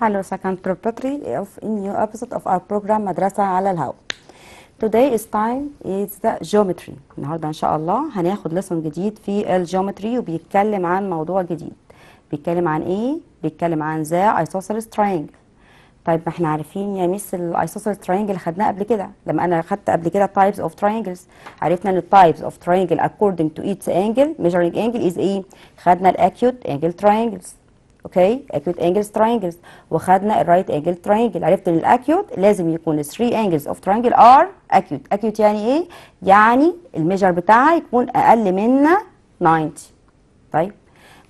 Hello, second preparatory of new episode of our program مدرسة على الهواء. Today is time is the geometry. النهارده إن شاء الله هناخد lesson جديد في ال geometry وبيتكلم عن موضوع جديد. بيتكلم عن إيه؟ بيتكلم عن the isosceles triangle. طيب ما إحنا عارفين يا miss ال isosceles triangle خدناه قبل كده لما أنا خدت قبل كده types of triangles عرفنا إن types of triangle according to each angle measuring angle is إيه خدنا ال acute angle triangles okay acute angles triangles. وخدنا ال right angle triangle. عرفت إن ال acute لازم يكون 3 angles of triangle are acute. Acute يعني إيه؟ يعني ال measure بتاعها يكون أقل من 90 طيب.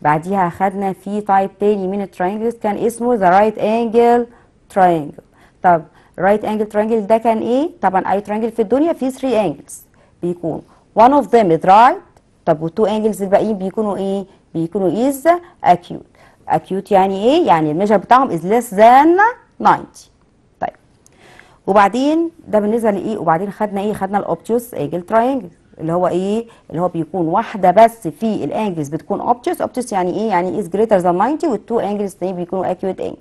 بعديها خدنا في type تاني من ال triangles كان اسمه the right angle triangle طب right angle triangle ده كان إيه؟ طبعا أي triangle في الدنيا فيه 3 angles بيكون one of them is right. طب وال two angles الباقيين بيكونوا إيه؟ بيكونوا is acute. Acute يعني إيه؟ يعني ال measure بتاعهم is less than 90 طيب. وبعدين ده بالنسبة لإيه؟ وبعدين خدنا إيه؟ خدنا ال obtuse angle triangle اللي هو إيه؟ اللي هو بيكون واحدة بس في ال angles بتكون obtuse obtuse يعني إيه؟ يعني is greater than 90 وال two angles التانيين بيكونوا acute angle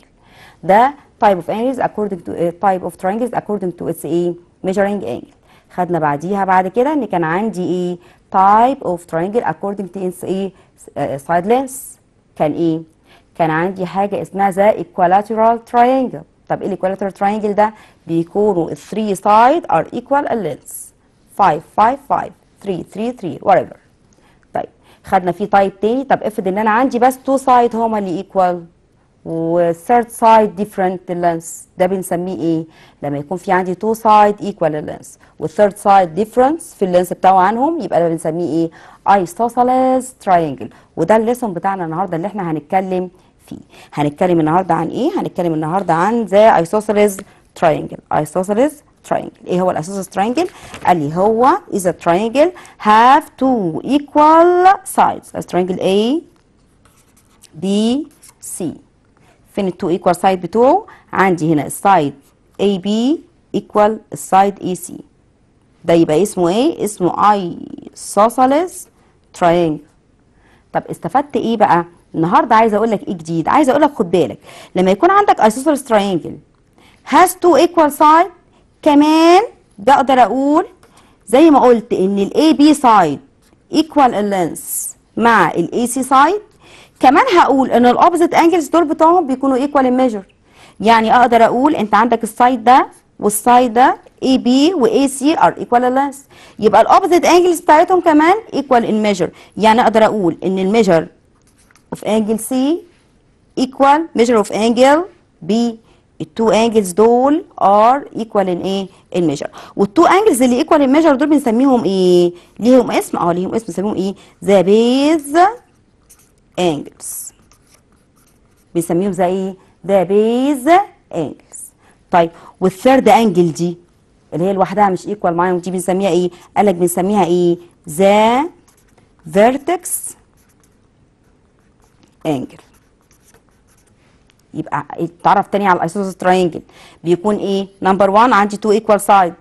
ده type of angles according to uh, type of triangles according to its إيه؟ measuring angle. خدنا بعديها بعد كده إن كان عندي إيه؟ type of triangle according to its إيه؟ uh, side lengths كان إيه؟ كان عندي حاجة اسمها the equilateral triangle. طب إيه equilateral triangle ده؟ بيكونوا ال 3 side are equal lengths 5 5 5 3 3 3 whatever. طيب خدنا في type تاني. طب افرض إن أنا عندي بس 2 side هما اللي equal وال third side different length ده بنسميه إيه؟ لما يكون في عندي two side equal length وال third side difference في ال length بتاعه عنهم يبقى ده بنسميه إيه؟ isosceles triangle وده ال lesson بتاعنا النهارده اللي إحنا هنتكلم فيه. هنتكلم النهارده عن إيه؟ هنتكلم النهارده عن the isosceles triangle isosceles triangle إيه هو ال isosceles triangle قال لي هو is a triangle have two equal sides. A triangle A B C. فين ال two equal side بتوعه. عندي هنا ال side A B equal ال side A C ده يبقى اسمه إيه؟ اسمه isosceles triangle طب استفدت إيه بقى؟ النهارده عايزه أقول لك إيه جديد. عايزه أقول لك خد بالك لما يكون عندك isosceles triangle has two equal side كمان بقدر أقول زي ما قلت ان ال A B side equal length مع ال A C side كمان هقول ان ال opposite angles دول بتوعهم بيكونوا equal in measure يعني أقدر أقول انت عندك ال side ده وال side ده A B و A C are equal length يبقى ال opposite angles بتاعتهم كمان equal in measure يعني أقدر أقول ان ال measure of angle C equal measure of angle B ال two angles دول are equal in إيه ال measure وال two angles اللي equal ال measure دول بنسميهم إيه؟ ليهم اسم. آه ليهم اسم بنسميهم إيه؟ the base angles. بنسميهم زي إيه؟ the base angles. طيب وال third angle دي اللي هي لوحدها مش equal معاهم دي بنسميها إيه؟ قال لك بنسميها إيه؟ the vertex angle يبقى اتعرف تاني على ال isosceles triangle بيكون إيه number 1 عندي two equal side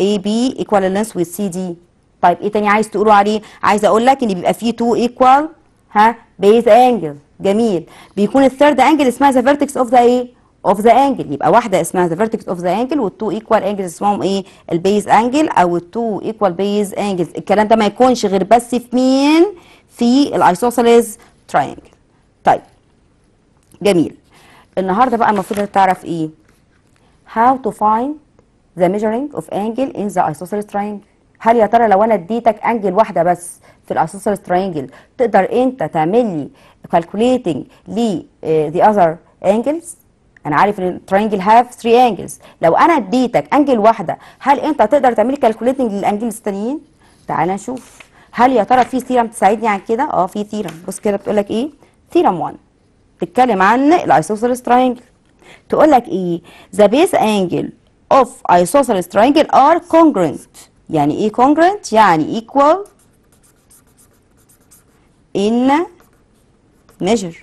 A B equal length with C D طيب إيه تاني عايز تقولوا عليه؟ عايز أقول لك إن بيبقى فيه two equal ها base angle جميل. بيكون ال third angle اسمها the vertex of the إيه of the angle يبقى واحدة اسمها the vertex of the angle وال two equal angles اسمهم إيه؟ ال base angle أو ال two equal base angles الكلام ده ما يكونش غير بس في مين؟ في ال isosceles triangle جميل. النهارده بقى المفروض تعرف إيه؟ How to find the measuring of angle in the isosceles triangle. هل يا ترى لو أنا اديتك angle واحدة بس في ال isosceles triangle تقدر أنت تعمل لي calculating ل the other angles أنا عارف إن ال triangle have 3 angles لو أنا اديتك angle واحدة هل أنت تقدر تعمل لي calculating لل angles التانيين؟ تعال نشوف. هل يا ترى في theorem تساعدني عن كده؟ آه في theorem بص كده بتقول لك إيه؟ theorem 1 تتكلم عن ال isosceles triangle تقول لك إيه؟ The base angle of isosceles triangle are congruent. يعني إيه congruent يعني equal in measure.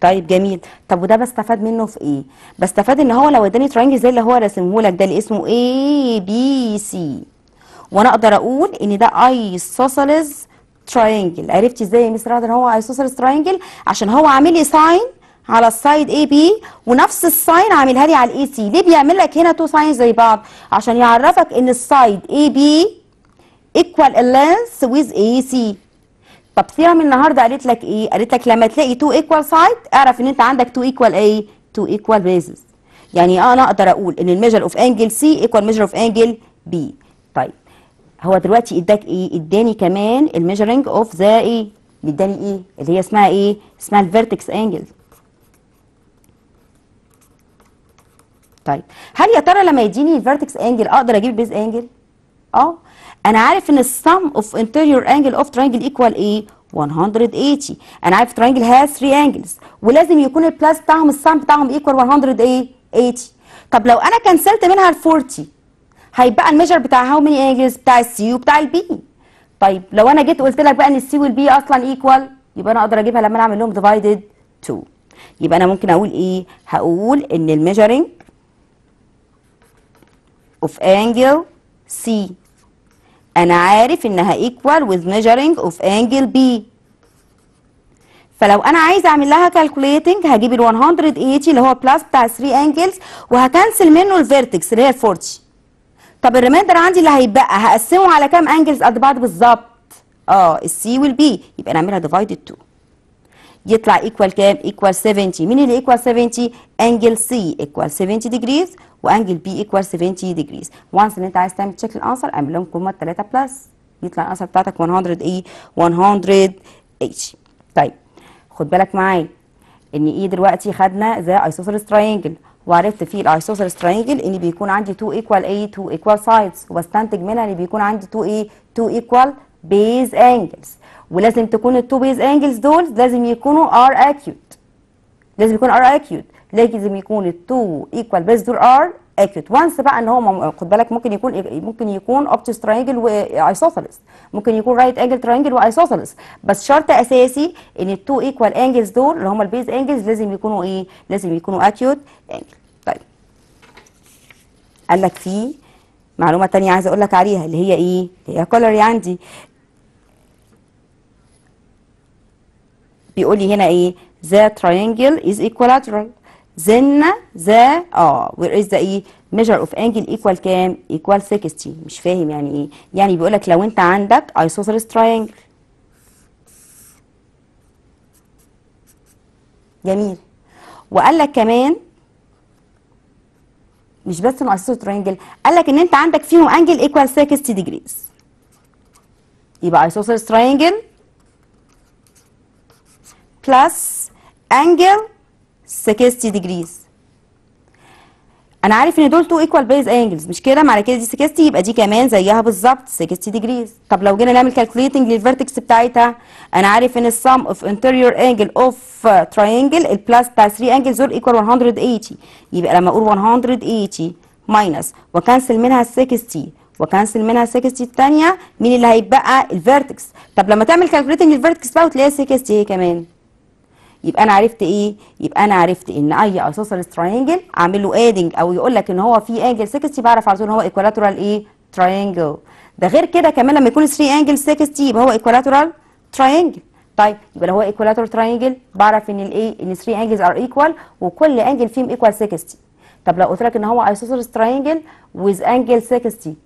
طيب جميل. طب وده بستفاد منه في إيه؟ بستفاد إن هو لو اداني triangle زي اللي هو راسمه لك ده اللي اسمه A B C. وأنا أقدر أقول إن ده isosceles triangle عرفتي إزاي يا مس رغدة؟ هو isosceles triangle عشان هو عامل لي sign على ال side AB ونفس ال sign عاملها لي على ال AC ليه بيعمل لك هنا two signs زي بعض؟ عشان يعرفك إن ال side AB equal ال length with AC طب theorem النهارده قالت لك إيه؟ قالت لك لما تلاقي two equal side اعرف إن أنت عندك two equal إيه two equal bases يعني أنا أقدر أقول إن ال measure of angle C equal measure of angle B هو دلوقتي إداك إيه؟ إداني كمان ال measuring of the إيه؟ إداني إيه؟ اللي هي اسمها إيه؟ اسمها ال vertex angle طيب هل يا ترى لما يديني ال vertex angle أقدر أجيب ال base angle آه. أنا عارف إن ال sum of interior angle of triangle equal إيه؟ 180 أنا عارف triangle has 3 angles ولازم يكون ال plus بتاعهم ال sum بتاعهم equal 100 إيه 80 طب لو أنا cancelت منها ال 40 هيبقى ال measure بتاع how many angles بتاع ال C وبتاع ال B طيب لو أنا جيت قلت لك بقى إن ال C وال B أصلا equal يبقى أنا أقدر أجيبها لما أنا أعمل لهم divided 2 يبقى أنا ممكن أقول إيه؟ هقول إن ال measuring of angle C. أنا عارف إنها equal with measuring of angle B. فلو أنا عايزه أعمل لها calculating هجيب ال 180 اللي هو plus بتاع 3 angles وه cancel منه ال vertex اللي هي ال 40 طب ال remainder عندي اللي هيتبقى هقسمه على كام angles قد بعض بالظبط؟ آه ال C وال B يبقى نعملها divided 2 يطلع equal كام؟ equal 70 مين اللي equal 70 angle C equal 70 degrees وانجل بي ايكوال 70 ديجريز وانس ان انت عايز تعمل تشيك الانسر اعمل لهم كوما 3 بلس يطلع الانسر بتاعتك 100 إيه 100 اتش طيب خد بالك معايا إن إيه دلوقتي خدنا ذا ايسوسيلس تراينجل وعرفت في الايسوسيلس تراينجل ان بيكون عندي 2 ايكوال إيه 2 ايكوال سايدز واستنتج منها ان بيكون عندي 2 إيه 2 ايكوال بيز انجلز ولازم تكون التو بيز انجلز دول لازم يكونوا ار اكيوت لازم يكون are acute لازم يكون ال two equal base دول are acute وانس بقى إن هو خد بالك ممكن يكون ممكن يكون obtuse triangle و isosceles ممكن يكون right angle triangle و isosceles بس شرط أساسي إن ال two equal angles دول اللي هم ال base angles لازم يكونوا إيه؟ لازم يكونوا acute angle طيب. قال لك في معلومة ثانية عايزة أقول لك عليها اللي هي إيه؟ اللي هي corollary عندي. بيقول لي هنا إيه؟ the triangle is equilateral. Then the آه where is the إيه measure of angle equal كام equal 60 مش فاهم يعني إيه يعني بيقول لك لو انت عندك isosceles triangle جميل وقال لك كمان مش بس isosceles triangle قال لك ان انت عندك فيهم angle equal 60 degrees يبقى isosceles triangle plus angle 60 degrees. أنا عارف إن دول two equal base angles مش كده؟ معنى كده دي 60 يبقى دي كمان زيها بالظبط 60 degrees. طب لو جينا نعمل calculating لل vertex بتاعتها أنا عارف إن ال sum of interior angle of triangle ال plus بتاع 3 angles دول equal 180 يبقى لما أقول 180 minus و cancel منها 60 و cancel منها 60 الثانية مين اللي هيتبقى ال vertex طب لما تعمل calculating لل vertex بقى وتلاقيها 60 هي كمان. يبقى أنا عرفت إيه؟ يبقى أنا عرفت إن أي isosceles triangle أعمل له adding أو يقول لك إن هو في angle 60 بعرف على طول إن هو equilateral إيه؟ triangle ده غير كده كمان لما يكون 3 angle 60 يبقى هو equilateral triangle طيب يبقى لو هو equilateral triangle بعرف إن الايه إن 3 angles are equal وكل angle فيهم equal 60 طب لو قلت لك إن هو isosceles triangle with angle 60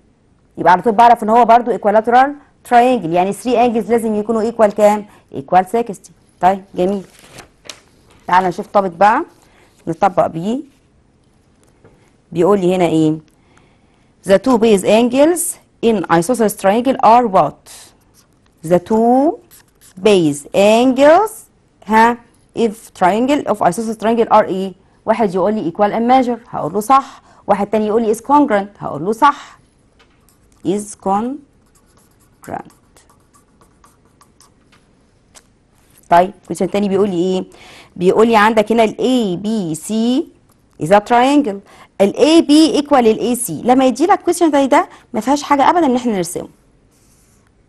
يبقى على طول بعرف إن هو برضو equilateral triangle يعني 3 angles لازم يكونوا equal كام؟ equal 60 طيب جميل. تعالى نشوف طابق بقى نطبق بيه بيقول لي هنا إيه the two base angles in isosceles triangle are what the two base angles ها if triangle of isosceles triangle are إيه واحد يقول لي equal in measure هقول له صح واحد تاني يقول لي is congruent هقول له صح is congruent طيب question تاني بيقول لي إيه بيقول لي عندك هنا ال ABC a triangle? ال AB equal ال AC لما يجي لك question زي ده ما فيهاش حاجة ابدا إن إحنا نرسمه.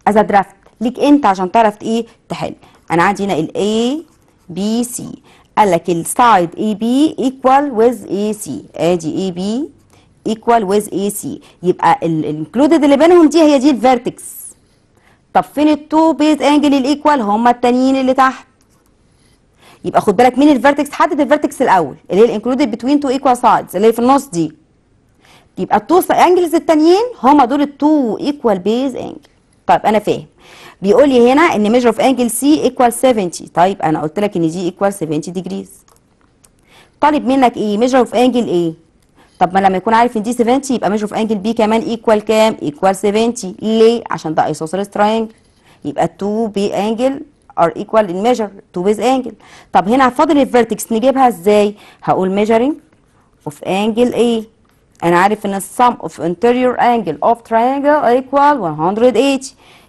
as draft ليك أنت عشان تعرف إيه؟ تحل. أنا عندي هنا ال ABC قال لك ال side AB equal with AC أدي AB equal with AC يبقى ال included اللي بينهم دي هي دي ال vertex طب فين ال two base angle ال equal هما التانيين اللي تحت. يبقى خد بالك مين ال vertex حدد ال vertex الأول اللي هي ال included between two equal sides اللي هي في النص دي. يبقى ال two angles التانيين هما دول ال two equal base angle طيب أنا فاهم. بيقول لي هنا إن measure of angle C equal 70 طيب أنا قلت لك إن دي equal 70 degrees طالب منك إيه؟ measure of angle A طب ما لما يكون عارف إن دي 70 يبقى measure of angle B كمان equal كام؟ equal 70 ليه؟ عشان ده isosceles triangle يبقى 2 base angle are equal in measure 2 base angle طب هنا فاضل ال vertex نجيبها إزاي؟ هقول measuring of angle A أنا عارف إن ال sum of interior angle of triangle equal 180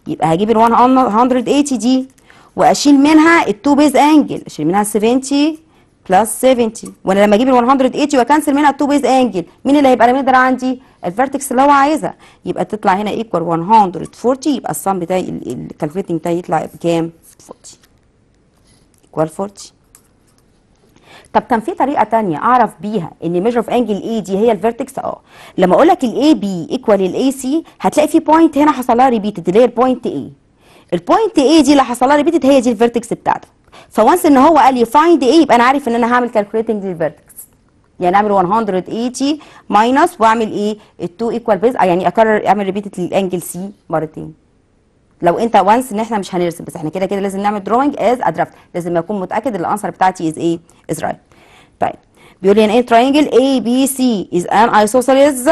يبقى هجيب ال 180 دي وأشيل منها ال 2 base angle أشيل منها 70 plus 70 وأنا لما أجيب ال 180 وا cancel منها ال 2 base angle مين اللي هيبقى remainder عندي؟ ال vertex اللي هو عايزها. يبقى تطلع هنا equal 140 يبقى ال sum بتاعي ال calculating بتاعي يطلع بكام؟ 40 equal 40 طب كان في طريقة تانية أعرف بيها إن measure of angle A دي هي ال vertex آه. لما أقول لك ال AB equal ال AC هتلاقي في point هنا حصل لها repeated اللي هي ال point A ال point A دي اللي حصل لها repeated هي دي ال vertex بتاعتك. ف once إن هو قال لي find A يبقى أنا عارف إن أنا هعمل calculating لل vertex يعني أعمل 180 minus وأعمل إيه؟ ال two equal base يعني أكرر أعمل repeated لل angle C مرتين. لو انت once ان إحنا مش هنرسم بس إحنا كده كده لازم نعمل drawing as a draft لازم اكون متأكد ان ال answer بتاعتي is إيه is right طيب. بيقول لي ان إيه triangle ABC is an isosceles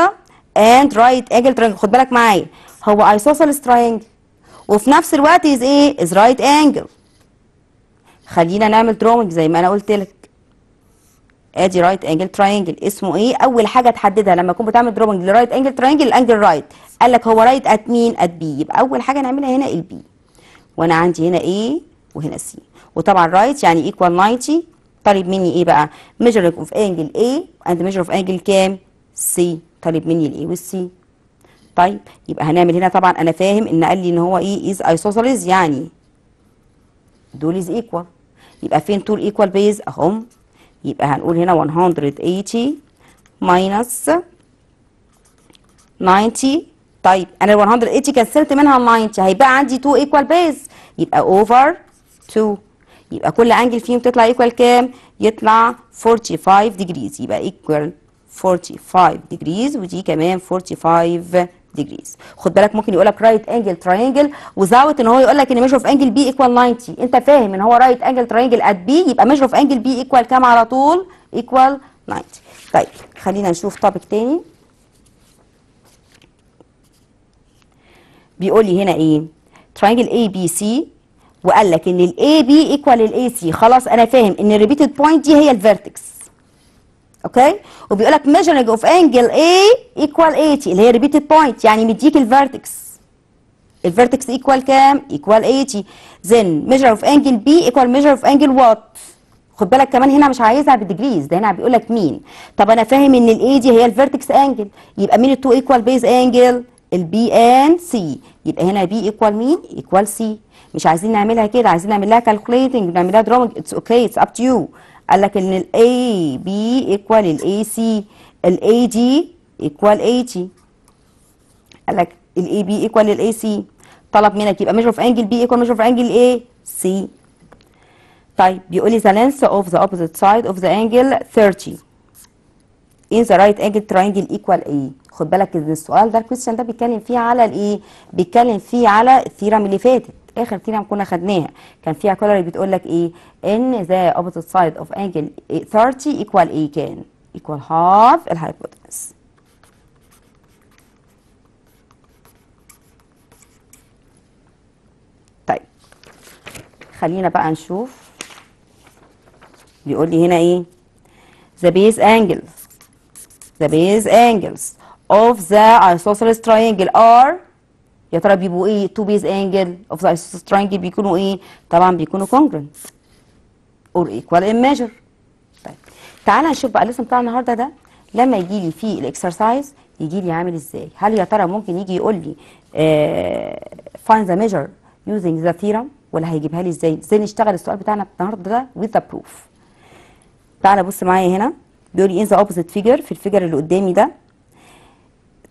and right angle triangle خد بالك معايا. هو isosceles triangle وفي نفس الوقت is إيه is right angle خلينا نعمل drawing زي ما أنا قلت لك. ادي right angle triangle. اسمه إيه؟ اول حاجة تحددها لما تكون بتعمل drawing ل right angle triangle ال angle right. قال لك هو right at مين at B يبقى اول حاجة نعملها هنا ال B وأنا عندي هنا A وهنا C وطبعا right يعني equal 90 طالب مني إيه بقى. measure of angle A. and measure of angle كام؟ C. طالب مني ال A وال C طيب يبقى هنعمل هنا طبعا أنا فاهم إن قال لي إن هو إيه is isosceles يعني. دول is equal. يبقى فين طول equal base اهم يبقى هنقول هنا 180 minus 90 طيب أنا ال 180 كسرت منها 90 هيبقى عندي 2 equal base يبقى over 2 يبقى كل angle فيهم تطلع equal كام؟ يطلع 45 degrees يبقى equal 45 degrees ودي كمان 45 degrees خد بالك ممكن يقول لك right angle triangle و without ان هو يقول لك إن measure of angle B equal 90 أنت فاهم إن هو right angle triangle at B يبقى measure of angle B equal كام على طول؟ equal 90 طيب خلينا نشوف topic تاني. بيقول لي هنا إيه؟ triangle ABC وقال لك إن ال AB equal لل AC خلاص أنا فاهم إن ال repeated point دي هي ال vertex okay؟ وبيقول لك measuring of angle A equal 80 اللي هي repeated point يعني مديك ال vertex ال vertex equal كام؟ equal 80 then measure of angle B equal measure of angle what خد بالك كمان هنا مش عايزها بال degrees ده هنا بيقول لك مين طب أنا فاهم إن ال A دي هي ال vertex angle يبقى مين ال two equal base angle ال B and C يبقى هنا B equal مين equal C مش عايزين نعملها كده عايزين نعمل لها calculating نعمل لها it's okay it's up to you قال لك إن ال AB equal ال AC ال A دي equal 80 قال لك ال AB equal ال AC طلب منك يبقى measure of angle B equal measure of angle إيه C طيب بيقول لي the length of the opposite side of the angle 30 in the right angle triangle equal A. خد بالك إن السؤال ده ال question ده بيتكلم فيه على الايه بيتكلم فيه على ال theorem اللي فاتت. آخر theorem كنا خدناها. كان فيها corollary بتقول لك إيه؟ إن the opposite side of angle 30 equal إيه كان. equal half ال hypotenuse خلينا بقى نشوف. بيقول لي هنا إيه؟ The base angle. The base angles of the isosceles triangle are يا ترى بيبقوا إيه؟ two base angle of the isosceles triangle بيكونوا إيه؟ طبعا بيكونوا congruent. Or equal in measure. طيب. تعالى نشوف بقى ال lesson بتاع النهارده ده. لما يجي لي فيه ال exercise يجي لي عامل إزاي؟ هل يا ترى ممكن يجي يقول لي find the measure using the theorem ولا هيجيبها لي إزاي؟ إزاي نشتغل السؤال بتاعنا النهارده ده with the proof تعالى بص معايا هنا. بيقول لي in the opposite figure في ال figure اللي قدامي ده.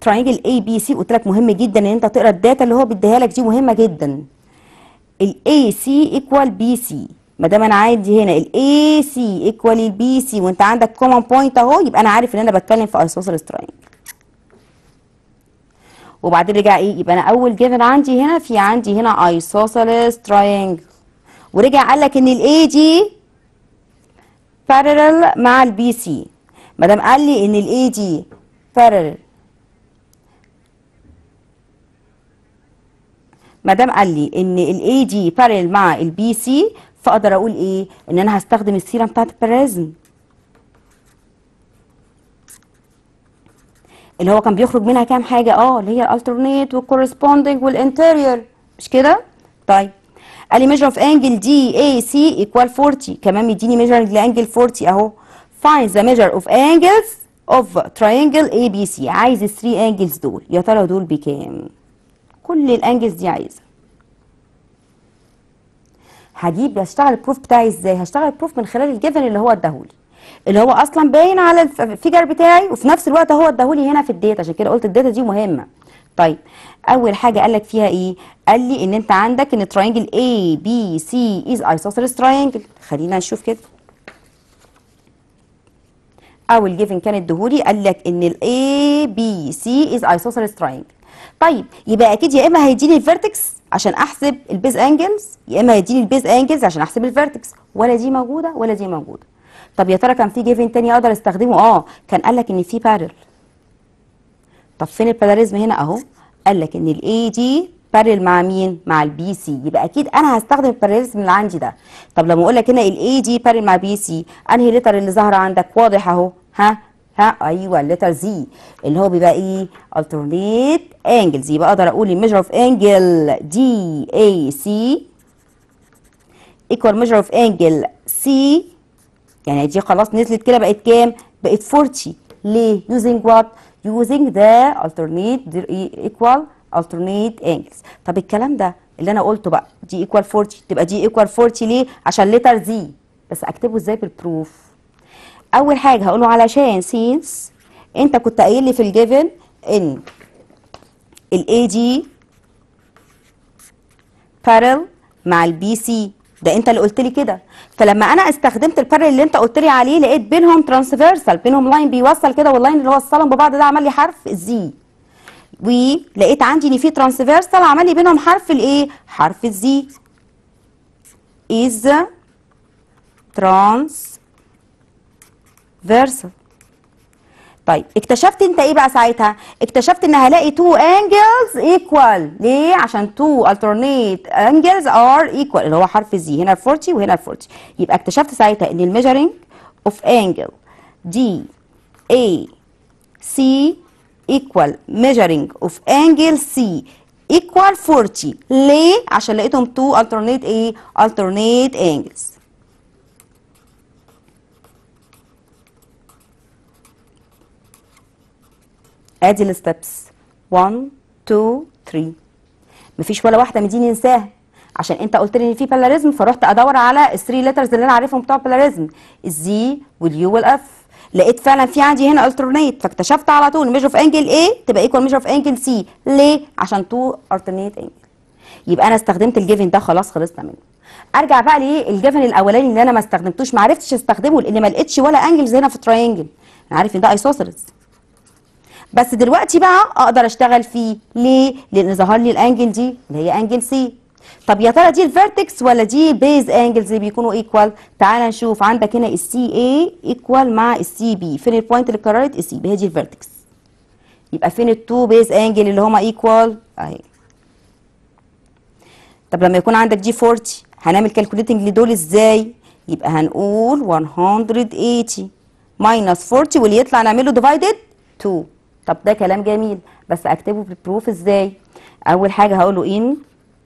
triangle ABC قلت لك مهم جدا إن أنت تقرأ ال data اللي هو بيديها لك دي مهمة جدا. ال AC equal BC ما دام أنا عندي هنا. ال AC equal ال BC وأنت عندك common point أهو يبقى أنا عارف إن أنا بتكلم في isosceles triangle وبعدين رجع إيه؟ يبقى أنا أول given عندي هنا في عندي هنا isosceles triangle ورجع قال لك إن ال AD parallel مع ال BC ما دام قال لي إن ال AD parallel ما دام قال لي إن ال AD parallel مع ال BC فأقدر أقول إيه؟ إن أنا هستخدم ال theorem بتاعت ال parallelism اللي هو كان بيخرج منها كام حاجة؟ آه اللي هي ال alternate وال corresponding وال interior مش كده؟ طيب. قال لي measure of angle D A C equal 40 كمان مديني measuring ل angle 40 أهو. Find the measure of angles of triangle ABC عايز ال three angles دول. يا ترى دول بكام؟ كل ال angles دي عايزة. هجيب هشتغل ال proof بتاعي إزاي؟ هشتغل ال proof من خلال ال given اللي هو اداهولي. اللي هو أصلا باين على ال figure بتاعي وفي نفس الوقت هو اداهولي هنا في ال data. عشان كده قلت ال data دي مهمة. طيب أول حاجة قال لك فيها إيه؟ قال لي إن أنت عندك إن triangle A B C is isosceles triangle. خلينا نشوف كده. أول given كان اديهولي قال لك إن ال A B C is isosceles triangle. طيب يبقى أكيد يا إما هيديني ال vertex عشان أحسب ال base angles يا إما هيديني ال base angles عشان أحسب ال vertex ولا دي موجودة ولا دي موجودة. طب يا ترى كان في given تاني أقدر أستخدمه؟ آه كان قال لك إن في parallel طب فين ال parallelism هنا؟ أهو. قال لك إن ال A D parallel مع مين؟ مع ال B C يبقى أكيد أنا هستخدم ال parallelism اللي عندي ده. طب لما أقول لك هنا ال A D parallel مع B C أنهي letter اللي ظاهرة عندك؟ واضح أهو. ها؟ ها أيوه ال letter Z اللي هو بيبقى إيه؟ alternate angles. يبقى أقدر أقول ال measure of angle D A C equal measure of angle C يعني دي خلاص نزلت كده بقت كام؟ بقت 40 ليه؟ using what using the alternate equal alternate angles. طب الكلام ده اللي أنا قلته بقى دي equal 40 تبقى دي equal 40 ليه؟ عشان letter Z بس أكتبه إزاي بال proof أول حاجة هقوله علشان since أنت كنت قايل لي في ال given إن ال A D parallel مع ال B C ده أنت اللي قلت لي كده. فلما أنا استخدمت ال parallel اللي أنت قلت لي عليه لقيت بينهم transversal بينهم line بيوصل كده وال line اللي وصلهم ببعض ده عمل لي حرف ال Z ولقيت عندي إن في transversal عمل لي بينهم حرف الايه حرف ال Z is transversal طيب اكتشفت انت إيه بقى ساعتها؟ اكتشفت ان هلاقي two angles equal ليه؟ عشان two alternate angles are equal اللي هو حرف Z هنا ال 40 وهنا ال 40 يبقى اكتشفت ساعتها إن ال measuring of angle D A C equal measuring of angle C equal 40 ليه؟ عشان لقيتهم two alternate إيه alternate angles. ادي ال steps 1 2 3 مفيش ولا واحدة مديني انساها عشان انت قلت لي إن في parallelism فرحت أدور على ال three letters اللي أنا عارفهم بتوع parallelism. ال Z وال U وال F لقيت فعلا في عندي هنا alternate فاكتشفت على طول measure of angle إيه تبقى equal measure of angle C ليه؟ عشان two alternate angle يبقى أنا استخدمت ال given ده خلاص خلصنا منه. أرجع بقى ليه ال given الأولاني اللي أنا ما استخدمتوش ما عرفتش استخدمه لأن ما لقيتش ولا angles هنا في triangle أنا عارف إن ده isosceles بس دلوقتي بقى أقدر أشتغل فيه. ليه؟ لأن ظهر لي ال angle دي اللي هي angle C طب يا ترى دي ال vertex ولا دي base angles اللي بيكونوا equal تعال نشوف. عندك هنا ال C A equal مع ال C B فين ال point اللي اتكررت؟ ال C يبقى هي دي ال vertex يبقى فين ال two base angle اللي هما equal أهي. طب لما يكون عندك دي 40 هنعمل calculating لدول إزاي؟ يبقى هنقول 180 minus 40 واللي يطلع نعمله divided 2 طب ده كلام جميل بس اكتبه بال proof إزاي؟ اول حاجة هقوله ان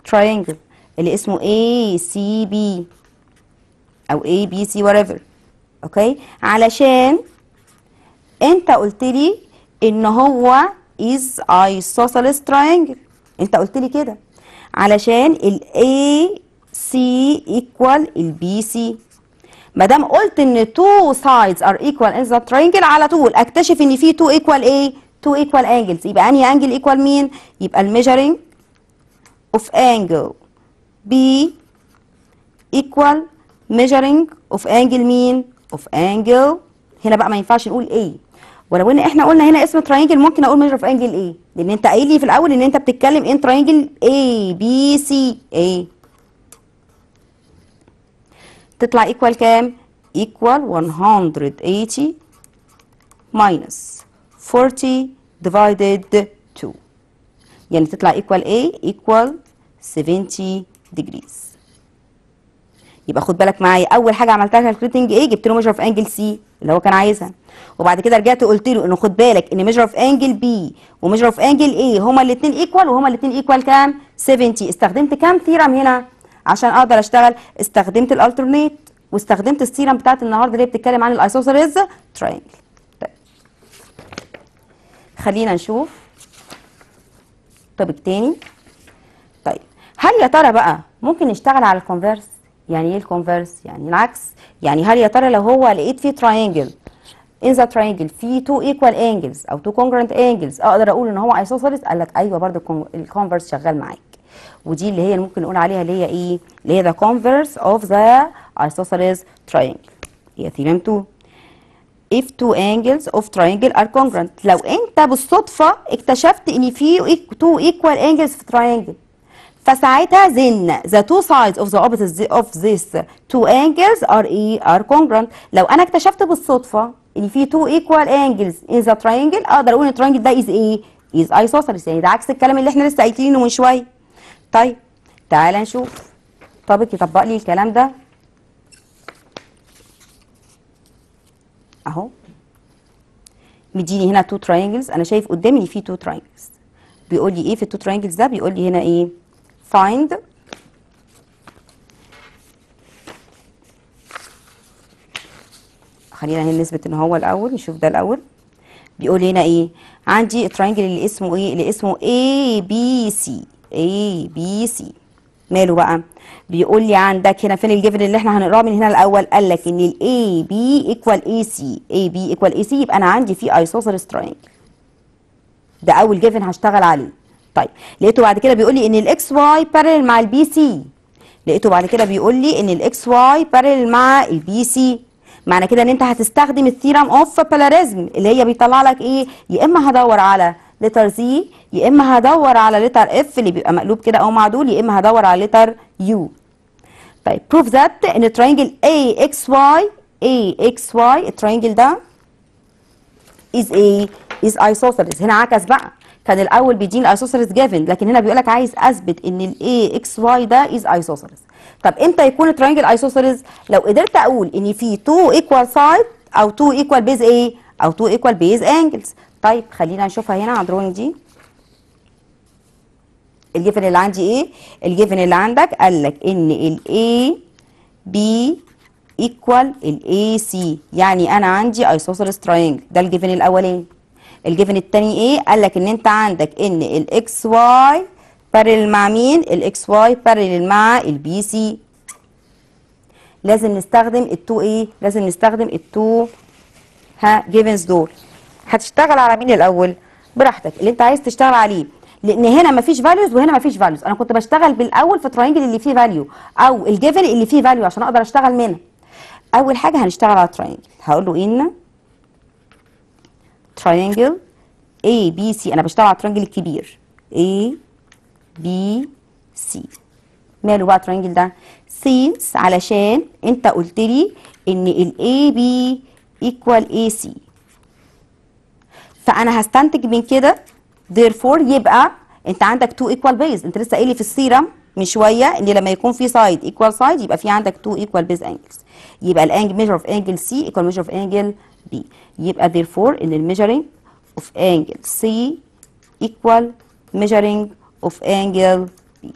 triangle اللي اسمه ACB أو ABC whatever okay علشان انت قلت لي ان هو is isosceles triangle. انت قلت لي كده. علشان ال AC equal ال BC ما دام قلت ان two sides are equal in the triangle على طول اكتشف ان في two equal إيه two equal angles. يبقى أنهي angle equal مين؟ يبقى ال measuring of angle B equal measuring of angle مين؟ of angle. هنا بقى ما ينفعش نقول A. ولو إن إحنا قلنا هنا اسم triangle ممكن أقول measure of angle A. لأن أنت قايل لي في الأول إن أنت بتتكلم ان triangle A B C A. تطلع equal كام؟ equal 180 minus 40 divided 2 يعني تطلع equal A equal 70 degrees. يبقى خد بالك معايا أول حاجة عملتها calculating إيه جبت له measure of angle C اللي هو كان عايزها. وبعد كده رجعت قلت له إنه خد بالك إن measure of angle B و measure of angle A هما الاثنين equal وهما الاثنين equal كام؟ 70 استخدمت كام theorem هنا؟ عشان أقدر أشتغل استخدمت ال alternate واستخدمت ال theorem بتاعت النهارده اللي بتتكلم عن ال isosceles triangle. خلينا نشوف. topic تاني. طيب هل يا ترى بقى ممكن نشتغل على ال converse يعني إيه ال converse يعني العكس. يعني هل يا ترى لو هو لقيت فيه triangle in the triangle في two equal angles أو two congruent angles أقدر أقول إن هو isosceles قال لك أيوه برضه الكونفرس شغال معاك. ودي اللي هي اللي ممكن نقول عليها اللي هي إيه؟ اللي هي the converse of the isosceles triangle. هي theorem 2 if two angles of triangle are congruent لو انت بالصدفة اكتشفت ان في two equal angles في triangle فساعتها then the two sides of the opposite of these two angles are إيه are congruent لو أنا اكتشفت بالصدفة ان في two equal angles in the triangle أقدر أقول ان ال triangle ده is إيه is isosceles يعني ده عكس الكلام اللي إحنا لسه قايلينه من شوية طيب تعالى نشوف طابق يطبق لي الكلام ده أهو. مديني هنا two triangles أنا شايف قدامي ان في two triangles بيقول لي إيه في ال two triangles ده؟ بيقول لي هنا إيه؟ find خلينا هنا نثبت إن هو الأول نشوف ده الأول. بيقول هنا إيه؟ عندي ال triangle اللي اسمه إيه؟ اللي اسمه A B C. A B C. ماله بقى؟ بيقول لي عندك هنا فين ال given اللي إحنا هنقراه من هنا الأول؟ قال لك إن ال A B equal AC A B equal AC يبقى أنا عندي في isosceles triangle. ده أول given هشتغل عليه. طيب لقيته بعد كده بيقول لي إن ال XY parallel مع ال BC لقيته بعد كده بيقول لي إن ال XY parallel مع ال BC معنى كده إن أنت هتستخدم ال theorem of parallelism اللي هي بيطلع لك إيه؟ يا إما هدور على letter Z يا إما هدور على letter F اللي بيبقى مقلوب كده أو معدول يا إما هدور على letter U طيب prove that ان ال triangle AXY AXY ال triangle ده is a is isosceles. هنا عكس بقى. كان الأول بيديني ال isosceles given لكن هنا بيقول لك عايز أثبت إن ال AXY ده is isosceles طب إمتى يكون ال triangle isosceles لو قدرت أقول إن في 2 equal side أو 2 equal base إيه أو 2 equal base angles طيب خلينا نشوفها هنا على ال drawing دي ال given اللي عندي إيه؟ ال given اللي عندك قال لك ان ال AB equal ال AC يعني أنا عندي isosceles triangle ده ال given الاولاني. ال given التاني إيه؟ قال لك ان انت عندك ان ال XY parallel مع مين؟ ال XY parallel مع ال BC لازم نستخدم ال two إيه؟ لازم نستخدم ال two ها givens دول. هتشتغل على مين الأول؟ براحتك. اللي انت عايز تشتغل عليه لأن هنا مفيش values وهنا مفيش values أنا كنت بشتغل بالأول في ال triangle اللي فيه value أو ال given اللي فيه value عشان أقدر أشتغل منها أول حاجة هنشتغل على ال triangle هقول له إن triangle A B C. أنا بشتغل على ال triangle الكبير. A B C. ماله بقى ال triangle ده؟ Since علشان أنت قلت لي إن ال A B equal AC فأنا هستنتج من كده therefore يبقى أنت عندك two equal base أنت لسه قايل في ال theorem من شوية ان لما يكون في side equal side يبقى في عندك two equal base angles يبقى ال angle measure of angle C equal measure of angle B يبقى therefore ان ال measuring of angle C equal measuring of angle B.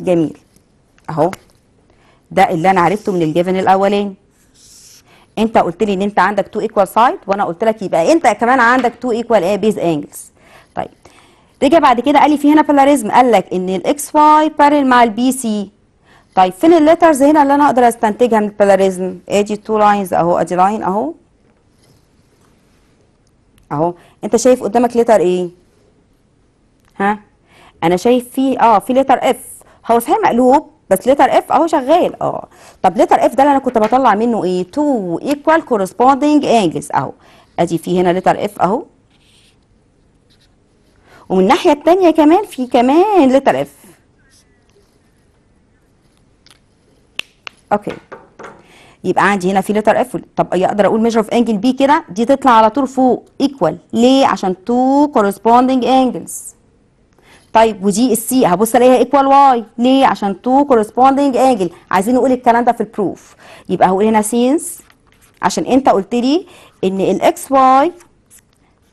جميل. أهو. ده اللي أنا عرفته من ال given الأولاني. انت قلت لي ان انت عندك two equal side وأنا قلت لك يبقى انت كمان عندك two equal إيه base angles طيب. رجع بعد كده قال لي في هنا parallelism قال لك إن ال XY parallel مع ال BC طيب فين ال letters هنا اللي أنا أقدر أستنتجها من ال parallelism ادي two lines أهو أدي line أهو. أهو. أنت شايف قدامك letter إيه ها؟ أنا شايف في آه في letter F هو صحيح مقلوب؟ بس letter F اهو شغال. آه. طب letter F ده اللي أنا كنت بطلع منه إيه؟ two equal corresponding angles اهو. أدي في هنا letter F اهو. ومن الناحية التانية كمان في كمان letter F okay يبقى عندي هنا في letter F طب أقدر أقول measure of angle B كده؟ دي تطلع على طول فوق equal ليه؟ عشان two corresponding angles طيب ودي ال C هبص ألاقيها equal Y ليه؟ عشان two corresponding angle عايزين نقول الكلام ده في ال proof يبقى هقول هنا since عشان أنت قلت لي إن ال XY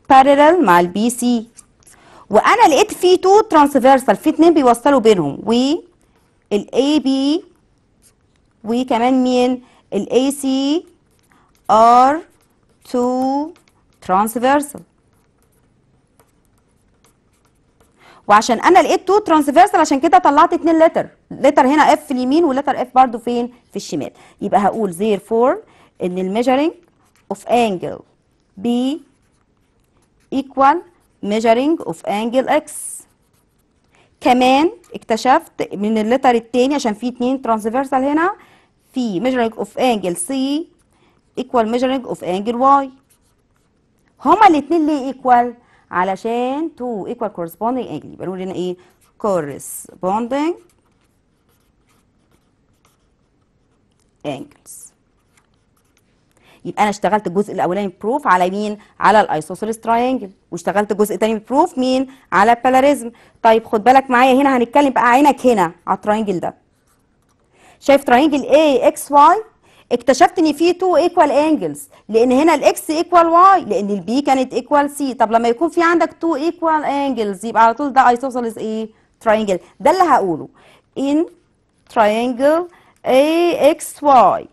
parallel مع ال BC وأنا لقيت في two transversal في اتنين بيوصلوا بينهم. و ال AB وكمان مين؟ ال AC are two transversal وعشان أنا لقيت two transversal عشان كده طلعت اتنين letter letter هنا F في اليمين و letter F برضو فين؟ في الشمال. يبقى هقول therefore إن ال measuring of angle B equal measuring of angle x. كمان اكتشفت من ال letter التاني عشان في اتنين transversal هنا في measuring of angle C equal measuring of angle Y. هما الاتنين ليه equal علشان two equal corresponding angle. يبقى نقول هنا إيه؟ corresponding angles. يبقى أنا اشتغلت الجزء الأولاني proof على مين؟ على ال isosceles triangle واشتغلت جزء تاني proof مين؟ على ال parallelism طيب خد بالك معايا هنا هنتكلم بقى عينك هنا على ال triangle ده. شايف triangle AXY اكتشفت إن في two equal angles لأن هنا ال X equal Y لأن ال B كانت equal C طب لما يكون في عندك two equal angles يبقى على طول ده isosceles إيه triangle ده اللي هقوله. in triangle AXY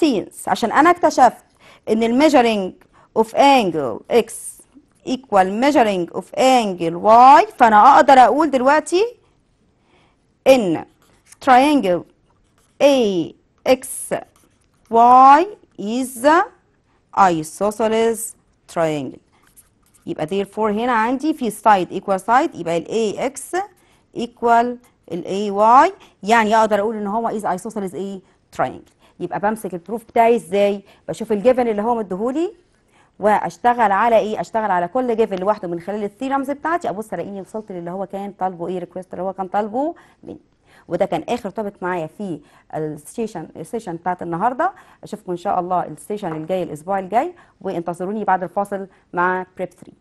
since عشان أنا اكتشفت إن ال measuring of angle x equal measuring of angle y فأنا أقدر أقول دلوقتي إن triangle AXY is the isosceles triangle. يبقى therefore هنا عندي في side equal side يبقى ال AX equal ال AY يعني أقدر أقول إن هو is isosceles إيه triangle. يبقى بمسك ال proof بتاعي إزاي؟ بشوف ال given اللي هو مديهولي وأشتغل على إيه؟ أشتغل على كل given لوحده من خلال ال theorems بتاعتي. أبص ألاقيني وصلت للي هو كان طالبه إيه؟ required اللي هو كان طالبه مني. وده كان آخر topic معايا في ال session ال session بتاعت النهارده. أشوفكم إن شاء الله ال session الجاي الأسبوع الجاي وانتظروني بعد الفاصل مع prep 3